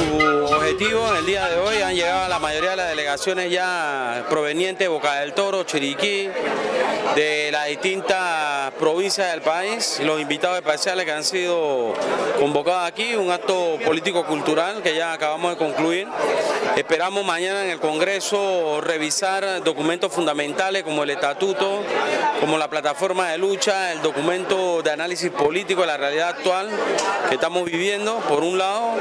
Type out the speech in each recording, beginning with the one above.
su objetivo en el día de hoy. Han llegado la mayoría de las delegaciones ya provenientes de Boca del Toro, Chiriquí, de las distintas provincias del país. Los invitados especiales que han sido convocados aquí, un acto político-cultural que ya acabamos de concluir. Esperamos mañana en el Congreso revisar documentos fundamentales como el estatuto, como la plataforma de lucha, el documento de análisis político de la realidad actual que estamos viviendo, por un lado.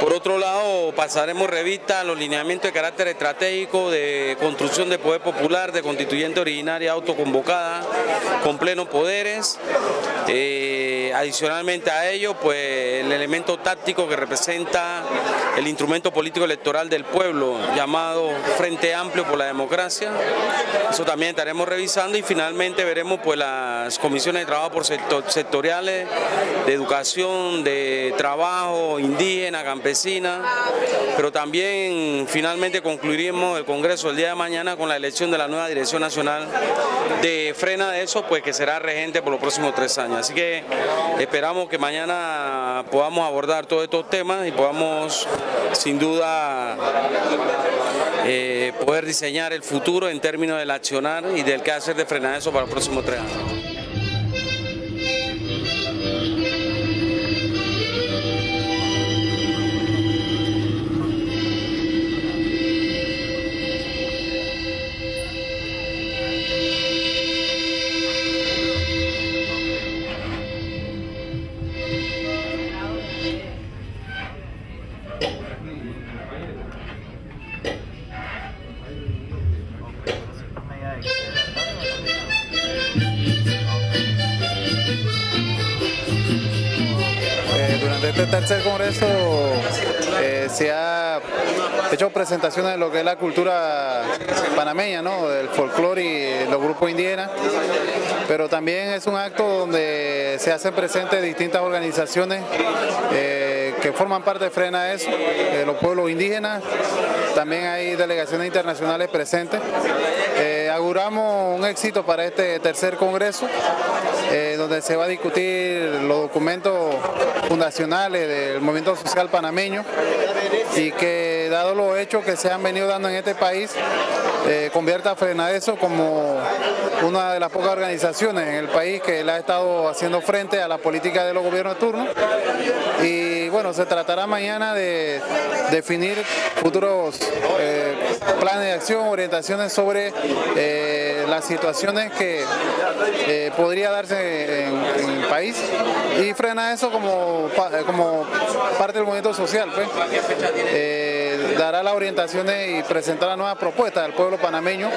Por otro lado, pasaremos revista a los lineamientos de carácter estratégico de construcción de poder popular, de constituyente originaria autoconvocada, con plenos poderes. Eh, adicionalmente a ello, pues el elemento táctico que representa el instrumento político electoral del pueblo, llamado Frente Amplio por la Democracia. Eso también estaremos revisando y finalmente veremos pues las comisiones de trabajo por sectoriales, de educación, de trabajo, indígena, campesina, pero también finalmente concluiremos el Congreso el día de mañana con la elección de la nueva Dirección Nacional de Frena de eso, pues que será regente por los próximos tres años. Así que esperamos que mañana podamos abordar todos estos temas y podamos sin duda eh, poder diseñar el futuro en términos del accionar y del qué hacer de frenar eso para los próximos tres años. Este tercer congreso eh, se ha hecho presentaciones de lo que es la cultura panameña, ¿no? del folclore y los grupos indígenas, pero también es un acto donde se hacen presentes distintas organizaciones eh, que forman parte de Frena Eso, de los pueblos indígenas, también hay delegaciones internacionales presentes. Eh, auguramos un éxito para este tercer congreso, donde se va a discutir los documentos fundacionales del movimiento social panameño y que dado los hechos que se han venido dando en este país, eh, convierta a Frenadeso como una de las pocas organizaciones en el país que le ha estado haciendo frente a la política de los gobiernos de turno. Y bueno, se tratará mañana de definir futuros eh, planes de acción, orientaciones sobre eh, las situaciones que podría darse en, el país y frena eso como, como parte del movimiento social. Pues dará las orientaciones y presentará nuevas propuestas al pueblo panameño.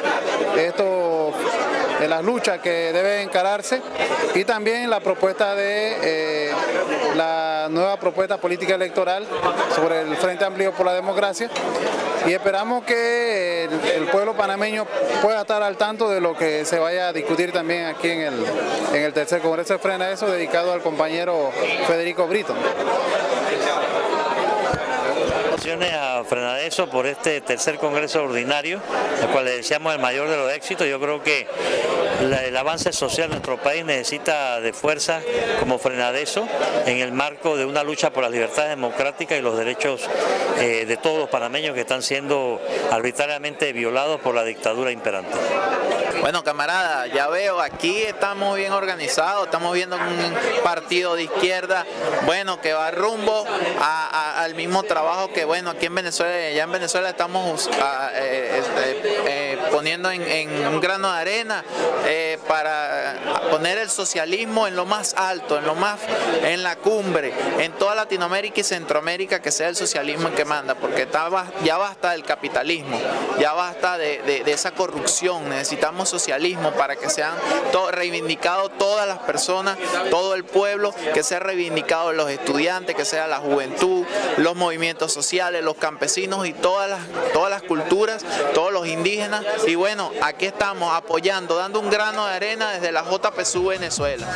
Esto de las luchas que debe encararse y también la propuesta de eh, la nueva propuesta política electoral sobre el Frente Amplio por la Democracia. Y esperamos que el, pueblo panameño pueda estar al tanto de lo que se vaya a discutir también aquí en el, en el tercer Congreso. De Frena Eso dedicado al compañero Federico Brito a Frenadeso por este tercer congreso ordinario, al cual le deseamos el mayor de los éxitos. Yo creo que el avance social de nuestro país necesita de fuerza como Frenadeso en el marco de una lucha por las libertades democráticas y los derechos eh, de todos los panameños que están siendo arbitrariamente violados por la dictadura imperante. Bueno, camarada, ya veo, aquí estamos bien organizados, estamos viendo un partido de izquierda, bueno, que va rumbo al mismo trabajo que, bueno, aquí en Venezuela, ya en Venezuela estamos eh, este, eh, poniendo en, un grano de arena eh, para poner el socialismo en lo más alto, en lo más, en la cumbre, en toda Latinoamérica y Centroamérica que sea el socialismo el que manda, porque ya basta del capitalismo, ya basta de esa corrupción, necesitamos socialismo, para que sean reivindicados todas las personas, todo el pueblo, que sea reivindicado los estudiantes, que sea la juventud, los movimientos sociales, los campesinos y todas las, todas las culturas, todos los indígenas. Y bueno, aquí estamos apoyando, dando un grano de arena desde la JPSU Venezuela.